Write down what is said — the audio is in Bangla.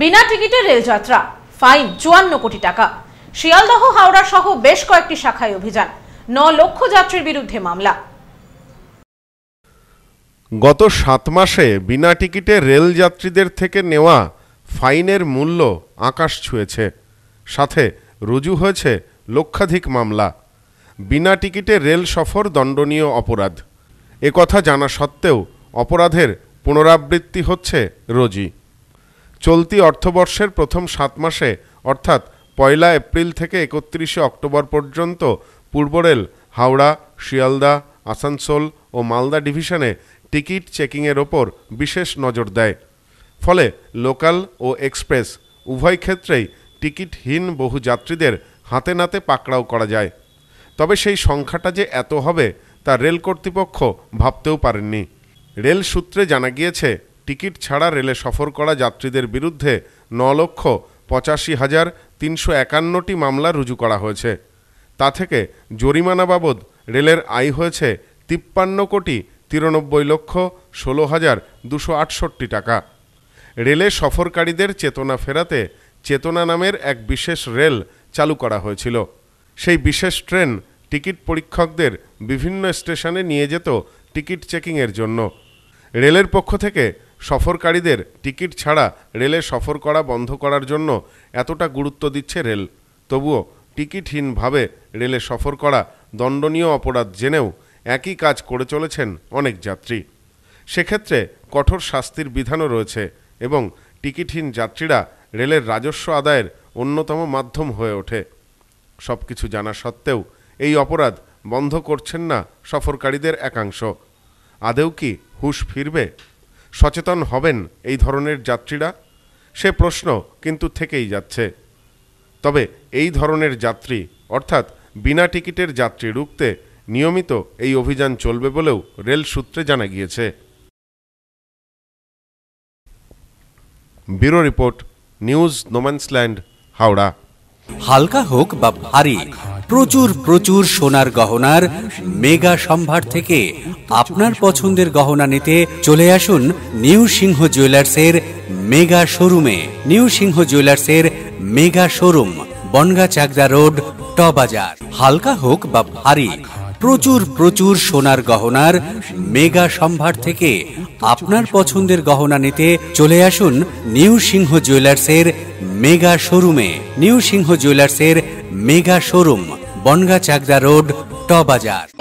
বিনা টিকিটে রেলযাত্রা। ফাইন, চুয়ান্ন কোটি টাকা। শিয়ালদহ, হাওড়া সহ বেশ কয়েকটি শাখায় অভিযান। ন লক্ষ যাত্রীর বিরুদ্ধে মামলা। গত সাত মাসে বিনা টিকিটে রেল যাত্রীদের থেকে নেওয়া ফাইনের মূল্য আকাশ ছুঁয়েছে। সাথে রুজু হয়েছে লক্ষাধিক মামলা। বিনা টিকিটে রেল সফর দণ্ডনীয় অপরাধ। একথা জানা সত্ত্বেও অপরাধের পুনরাবৃত্তি হচ্ছে রোজই। চলতি অর্থবর্ষের প্রথম সাত মাসে, অর্থাৎ পয়লা এপ্রিল থেকে একত্রিশে অক্টোবর পর্যন্ত, পূর্ব রেল হাওড়া, শিয়ালদা, আসানসোল ও মালদা ডিভিশনে টিকিট চেকিংয়ের ওপর বিশেষ নজর দেয়। ফলে লোকাল ও এক্সপ্রেস উভয় ক্ষেত্রেই টিকিটহীন বহু যাত্রীদের হাতে নাতে পাকড়াও করা যায়। তবে সেই সংখ্যাটা যে এত হবে, তা রেল কর্তৃপক্ষ ভাবতেও পারেননি। রেল সূত্রে জানা গিয়েছে টিকিট ছাড়া রেলে সফর করা যাত্রীদের বিরুদ্ধে ন লক্ষ পঁচাশি হাজার তিনশো একান্নটি মামলা রুজু করা হয়েছে। তা থেকে জরিমানা বাবদ রেলের আয় হয়েছে তিপ্পান্ন কোটি তিরানব্বই লক্ষ ষোলো হাজার দুশো আটষট্টি টাকা। রেলে সফরকারীদের চেতনা ফেরাতে চেতনা নামের এক বিশেষ রেল চালু করা হয়েছিল। সেই বিশেষ ট্রেন টিকিট পরীক্ষকদের বিভিন্ন স্টেশনে নিয়ে যেত টিকিট চেকিংয়ের জন্য। রেলের পক্ষ থেকে সফরকারীদের টিকিট ছাড়া রেলে সফর করা বন্ধ করার জন্য এতটা গুরুত্ব দিচ্ছে রেল। তবুও টিকিটহীনভাবে রেলে সফর করা দণ্ডনীয় অপরাধ জেনেও একই কাজ করে চলেছেন অনেক যাত্রী। সেক্ষেত্রে কঠোর শাস্তির বিধানও রয়েছে এবং টিকিটহীন যাত্রীরা রেলের রাজস্ব আদায়ের অন্যতম মাধ্যম হয়ে ওঠে। সব কিছু জানা সত্ত্বেও এই অপরাধ বন্ধ করছেন না সফরকারীদের একাংশ। আদেও কি হুশ ফিরবে? সচেতন হবেন এই ধরনের যাত্রীরা? সে প্রশ্ন কিন্তু থেকেই যাচ্ছে। তবে এই ধরনের যাত্রী, অর্থাৎ বিনা টিকিটের যাত্রী রুখতে নিয়মিত এই অভিযান চলবে বলেও রেল সূত্রে জানা গিয়েছে। Bureau report, news, no man's land, Howrah. হালকা হোক বা ভারী প্রচুর প্রচুর সোনার গহনার মেগা সম্ভার থেকে আপনার পছন্দের গহনা নিতে চলে আসুন নিউ সিংহ জুয়েলার্সের মেগা শোরুমে। নিউ সিংহ জুয়েলার্সের mega showroom, Bongaon Chakdah road ট বাজার হালকা হোক বা ভারী, প্রচুর প্রচুর সোনার গহনার মেগা সম্ভার থেকে আপনার পছন্দের গহনা নিতে চলে আসুন নিউ সিংহ জুয়েলার্সের মেগা শোরুমে। নিউ সিংহ জুয়েলার্সের mega showroom Bongaon Chakdah road ট বাজার।